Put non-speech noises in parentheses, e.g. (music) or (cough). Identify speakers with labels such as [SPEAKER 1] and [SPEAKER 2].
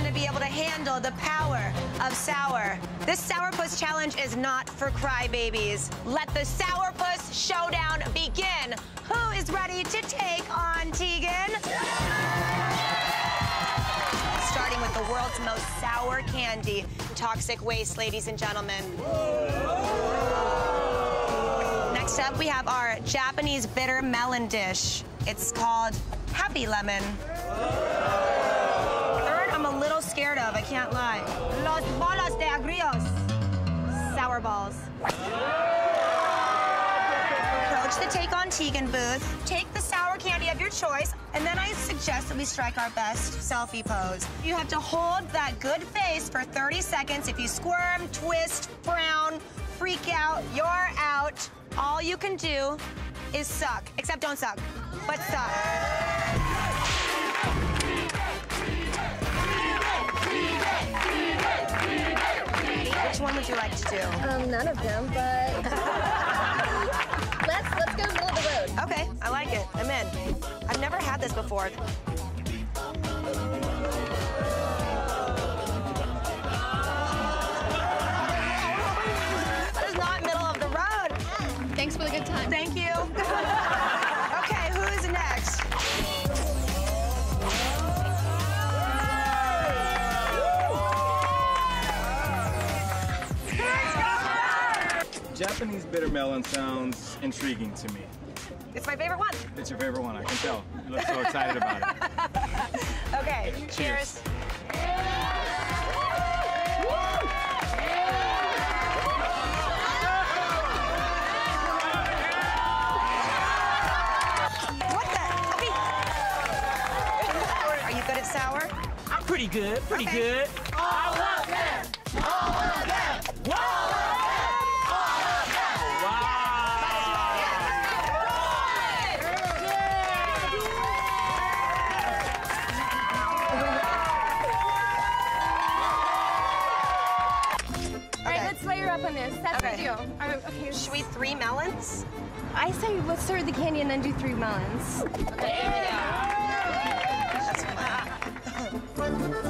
[SPEAKER 1] to be able to handle the power of sour. This Sourpuss challenge is not for crybabies. Let the Sourpuss showdown begin. Who is ready to take on Teigen? Starting with the world's most sour candy, toxic waste, ladies and gentlemen. Next up, we have our Japanese bitter melon dish. It's called Happy Lemon. Can't lie. Los bolas de agrios. Sour balls. Approach the Take on Teigen booth. Take the sour candy of your choice, and then I suggest that we strike our best selfie pose. You have to hold that good face for 30 seconds. If you squirm, twist, frown, freak out, you're out. All you can do is suck. Except don't suck, but suck. Would you like to do?
[SPEAKER 2] Um, none of them, but (laughs) let's let's go middle of the road.
[SPEAKER 1] Okay, I like it. I'm in. I've never had this before. That is not middle of the road.
[SPEAKER 2] Thanks for the good time.
[SPEAKER 1] Thank you. (laughs)
[SPEAKER 3] Japanese bitter melon sounds intriguing to me.
[SPEAKER 1] It's my favorite one.
[SPEAKER 3] It's your favorite one, I can tell. You look so excited about it. (laughs)
[SPEAKER 1] Okay, cheers. What the? Okay. Are you good at sour?
[SPEAKER 4] I'm pretty good, pretty
[SPEAKER 1] Okay.
[SPEAKER 4] good.
[SPEAKER 2] All up on this. That's
[SPEAKER 1] Okay.
[SPEAKER 2] the deal. Right, okay.
[SPEAKER 1] Should we three melons?
[SPEAKER 2] I say let's start with the candy and then do three melons.
[SPEAKER 1] That's fine. We we sucked,